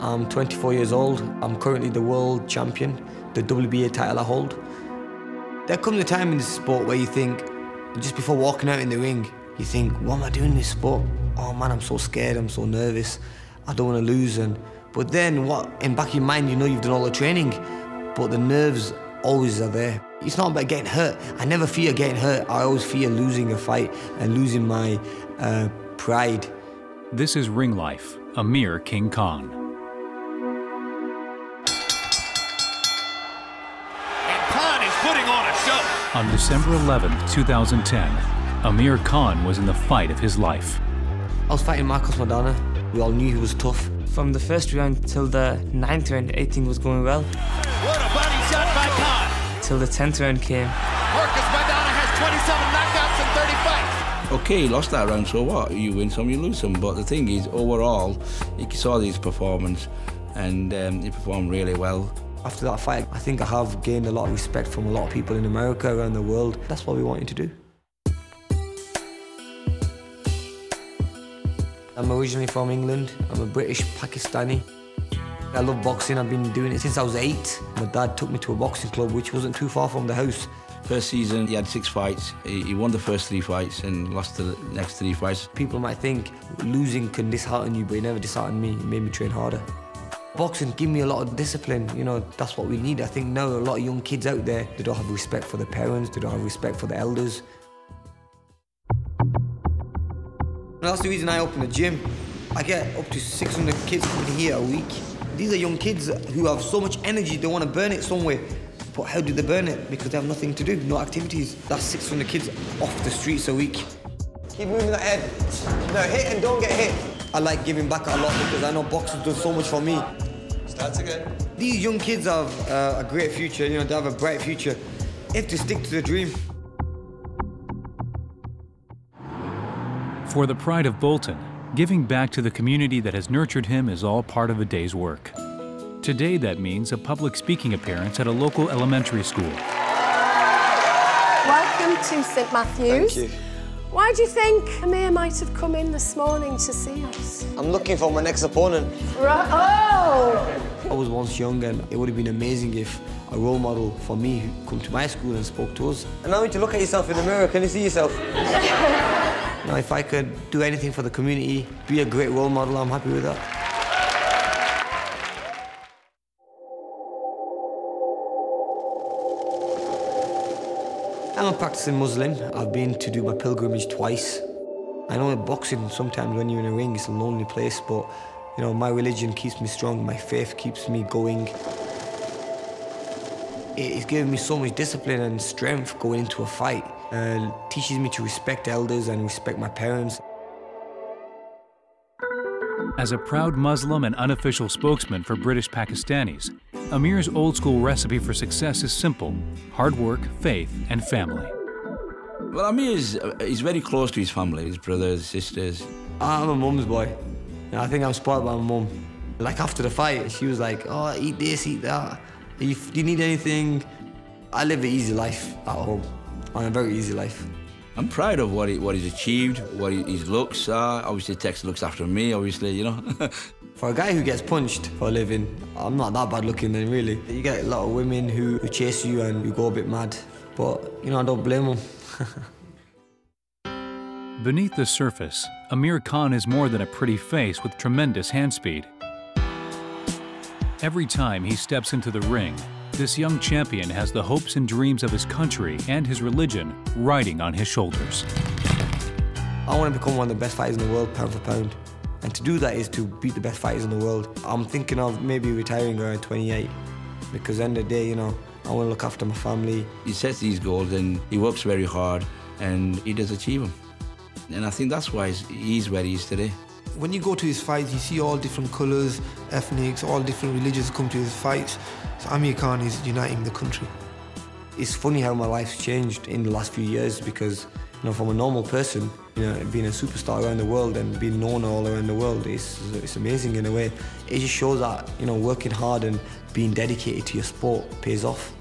I'm 24 years old. I'm currently the world champion, the WBA title I hold. There comes a time in this sport where you think, just before walking out in the ring, you think, what am I doing in this sport? Oh man, I'm so scared, I'm so nervous, I don't want to lose. And But then what, in back of your mind, you know you've done all the training, but the nerves always are there. It's not about getting hurt. I never fear getting hurt. I always fear losing a fight and losing my uh, pride. This is Ring Life, Amir King Khan. Putting on a show. On December 11, 2010, Amir Khan was in the fight of his life. I was fighting Marcos Maidana. We all knew he was tough. From the first round till the ninth round, everything was going well. What a body shot by Khan. Till the tenth round came. Marcos Maidana has 27 knockouts and 30 fights. Okay, he lost that round, so what? You win some, you lose some. But the thing is, overall, you saw his performance, and um, he performed really well. After that fight, I think I have gained a lot of respect from a lot of people in America, around the world. That's what we wanted to do. I'm originally from England. I'm a British Pakistani. I love boxing. I've been doing it since I was eight. My dad took me to a boxing club which wasn't too far from the house. First season, he had six fights. He, he won the first three fights and lost the next three fights. People might think losing can dishearten you, but it never disheartened me. It made me train harder. Boxing gave me a lot of discipline. You know, that's what we need. I think now a lot of young kids out there, they don't have respect for their parents, they don't have respect for the elders. That's the reason I open a gym. I get up to 600 kids coming here a week. These are young kids who have so much energy, they want to burn it somewhere. But how do they burn it? Because they have nothing to do, no activities. That's 600 kids off the streets a week. Keep moving that head. No, hit and don't get hit. I like giving back a lot because I know boxing does so much for me. Starts again. These young kids have uh, a great future, you know, they have a bright future if they stick to the dream. For the pride of Bolton, giving back to the community that has nurtured him is all part of a day's work. Today, that means a public speaking appearance at a local elementary school. Welcome to St Matthews. Thank you. Why do you think Amir might have come in this morning to see us? I'm looking for my next opponent. Right. Oh! I was once young and it would have been amazing if a role model for me who come to my school and spoke to us. And now when you look at yourself in the mirror, can you see yourself? now, if I could do anything for the community, be a great role model, I'm happy with that. I'm a practicing Muslim. I've been to do my pilgrimage twice. I know in boxing, sometimes when you're in a ring, it's a lonely place, but you know, my religion keeps me strong, my faith keeps me going. It's given me so much discipline and strength going into a fight. Uh, teaches me to respect elders and respect my parents. As a proud Muslim and unofficial spokesman for British Pakistanis, Amir's old school recipe for success is simple hard work, faith, and family. Well, Amir is uh, he's very close to his family, his brothers, sisters. I'm a mum's boy. And I think I'm spoiled by my mum. Like after the fight, she was like, oh, eat this, eat that. If you need anything, I live an easy life at home. I'm a very easy life. I'm proud of what he, what he's achieved, what he, his looks are. Obviously, Tex looks after me, obviously, you know. For a guy who gets punched for a living, I'm not that bad looking then, really. You get a lot of women who, who chase you and you go a bit mad. But, you know, I don't blame them. Beneath the surface, Amir Khan is more than a pretty face with tremendous hand speed. Every time he steps into the ring, this young champion has the hopes and dreams of his country and his religion riding on his shoulders. I want to become one of the best fighters in the world, pound for pound. And to do that is to beat the best fighters in the world. I'm thinking of maybe retiring around 28 because end of the day, you know, I want to look after my family. he sets these goals and he works very hard and he does achieve them. And I think that's why he's- he's where he is today. When you go to his fights, you see all different colours, ethnics, all different religions come to his fights. So Amir Khan is uniting the country. It's funny how my life's changed in the last few years because, you know, from a normal person, you know, being a superstar around the world and being known all around the world, it's, it's amazing in a way. It just shows that, you know, working hard and being dedicated to your sport pays off.